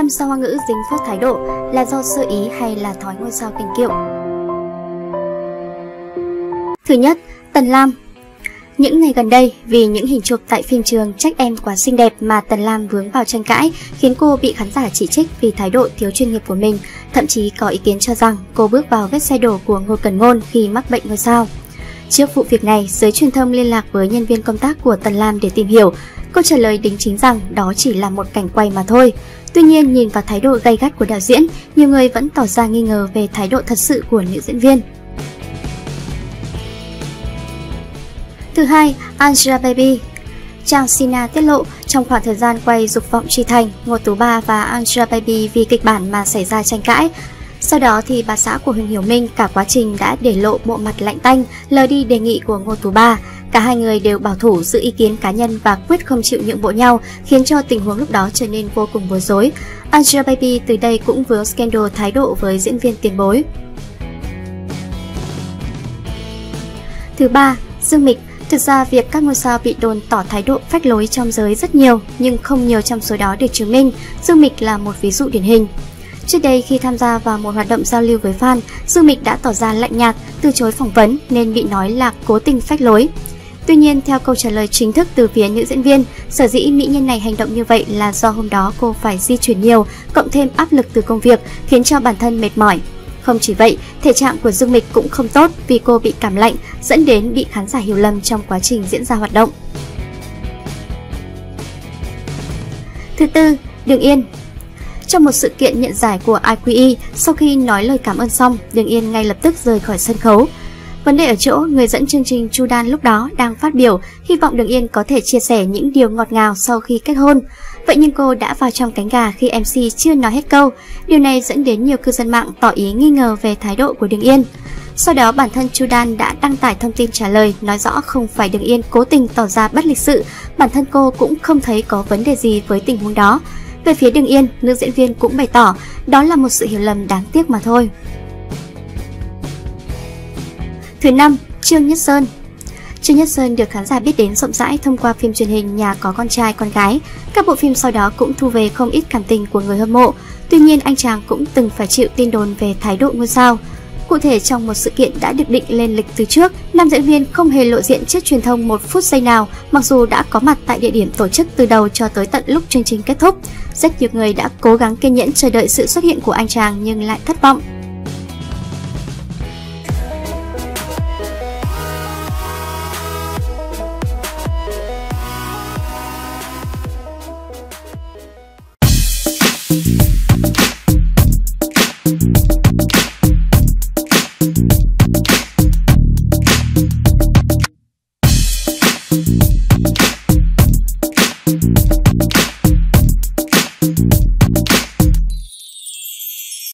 năm sao hoa ngữ dính phốt thái độ là do sơ ý hay là thói ngôi sao tình kiệu? Thứ nhất, Tần Lam những ngày gần đây, vì những hình chụp tại phim trường trách em quá xinh đẹp mà Tần Lam vướng vào tranh cãi, khiến cô bị khán giả chỉ trích vì thái độ thiếu chuyên nghiệp của mình, thậm chí có ý kiến cho rằng cô bước vào vết xe đổ của Ngô Cần Ngôn khi mắc bệnh ngôi sao. Trước vụ việc này, giới truyền thông liên lạc với nhân viên công tác của Tần Lam để tìm hiểu. Câu trả lời đính chính rằng đó chỉ là một cảnh quay mà thôi. Tuy nhiên, nhìn vào thái độ gay gắt của đạo diễn, nhiều người vẫn tỏ ra nghi ngờ về thái độ thật sự của nữ diễn viên. Thứ hai, Angela Baby Trang Sina tiết lộ trong khoảng thời gian quay Dục vọng tri thành, Ngô Tú Ba và Angela Baby vì kịch bản mà xảy ra tranh cãi. Sau đó thì bà xã của Huỳnh Hiểu Minh cả quá trình đã để lộ bộ mặt lạnh tanh, lời đi đề nghị của Ngô Tú Ba. Cả hai người đều bảo thủ giữ ý kiến cá nhân và quyết không chịu nhượng bộ nhau, khiến cho tình huống lúc đó trở nên vô cùng bối rối. Angela Baby từ đây cũng vướng scandal thái độ với diễn viên tiền bối. Thứ ba, Dương Mịch Thực ra việc các ngôi sao bị đồn tỏ thái độ phách lối trong giới rất nhiều, nhưng không nhiều trong số đó được chứng minh. Dương Mịch là một ví dụ điển hình. Trước đây khi tham gia vào một hoạt động giao lưu với fan, Dương Mịch đã tỏ ra lạnh nhạt, từ chối phỏng vấn nên bị nói là cố tình phách lối. Tuy nhiên, theo câu trả lời chính thức từ phía nữ diễn viên, sở dĩ mỹ nhân này hành động như vậy là do hôm đó cô phải di chuyển nhiều, cộng thêm áp lực từ công việc, khiến cho bản thân mệt mỏi. Không chỉ vậy, thể trạng của Dương Mịch cũng không tốt vì cô bị cảm lạnh, dẫn đến bị khán giả hiểu lầm trong quá trình diễn ra hoạt động. Thứ tư, Đường Yên trong một sự kiện nhận giải của IQE, sau khi nói lời cảm ơn xong, Đường Yên ngay lập tức rời khỏi sân khấu. Vấn đề ở chỗ, người dẫn chương trình Chu Đan lúc đó đang phát biểu, hy vọng Đường Yên có thể chia sẻ những điều ngọt ngào sau khi kết hôn. Vậy nhưng cô đã vào trong cánh gà khi MC chưa nói hết câu. Điều này dẫn đến nhiều cư dân mạng tỏ ý nghi ngờ về thái độ của Đường Yên. Sau đó bản thân Chu Đan đã đăng tải thông tin trả lời nói rõ không phải Đường Yên cố tình tỏ ra bất lịch sự, bản thân cô cũng không thấy có vấn đề gì với tình huống đó. Về phía đương Yên, nữ diễn viên cũng bày tỏ đó là một sự hiểu lầm đáng tiếc mà thôi. Thứ năm, Trương Nhất Sơn Trương Nhất Sơn được khán giả biết đến rộng rãi thông qua phim truyền hình Nhà có con trai con gái. Các bộ phim sau đó cũng thu về không ít cảm tình của người hâm mộ. Tuy nhiên anh chàng cũng từng phải chịu tin đồn về thái độ ngôi sao. Cụ thể trong một sự kiện đã được định lên lịch từ trước, nam diễn viên không hề lộ diện trước truyền thông một phút giây nào, mặc dù đã có mặt tại địa điểm tổ chức từ đầu cho tới tận lúc chương trình kết thúc. Rất nhiều người đã cố gắng kiên nhẫn chờ đợi sự xuất hiện của anh chàng nhưng lại thất vọng. Thank